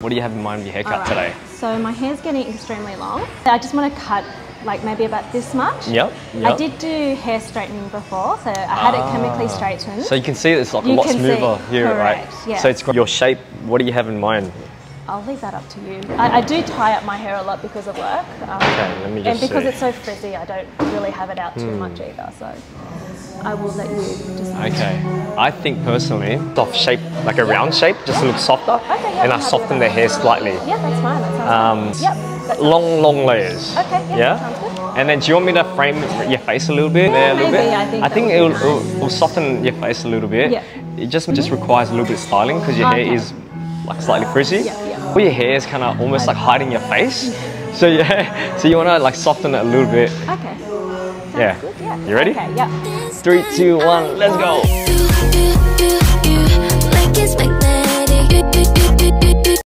What do you have in mind with your haircut Alright, today? So my hair's getting extremely long. I just want to cut like maybe about this much. Yep, I did do hair straightening before, so I had it chemically Ah. straightened. So you can see it's like a lot can see, smoother here, correct, right? yeah. So it's got your shape. What do you have in mind? I'll leave that up to you. I, I do tie up my hair a lot because of work. Um, Okay, let me and because see. it's so frizzy, I don't really have it out too much either. So I will let you decide. Okay. I think personally, soft shape, like a round shape, just looks softer. Okay, yeah, and I soften the hair slightly. Yeah, that's fine. That Um, sounds fine. Yep. that- Long, long layers. Okay, yeah, good. And then do you want me to frame your face a little bit? a little maybe, bit? I think I think it'll, be it'll, it'll soften your face a little bit. Yeah. It just just requires a little bit of styling because your hair is like slightly frizzy. Yeah, yeah. All your hair is kind of almost like hiding your face. So yeah, so you want to like soften it a little bit. Okay. Yeah. Good, yeah. You ready? Okay, yeah. Three, two, one, let's go.